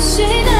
she knows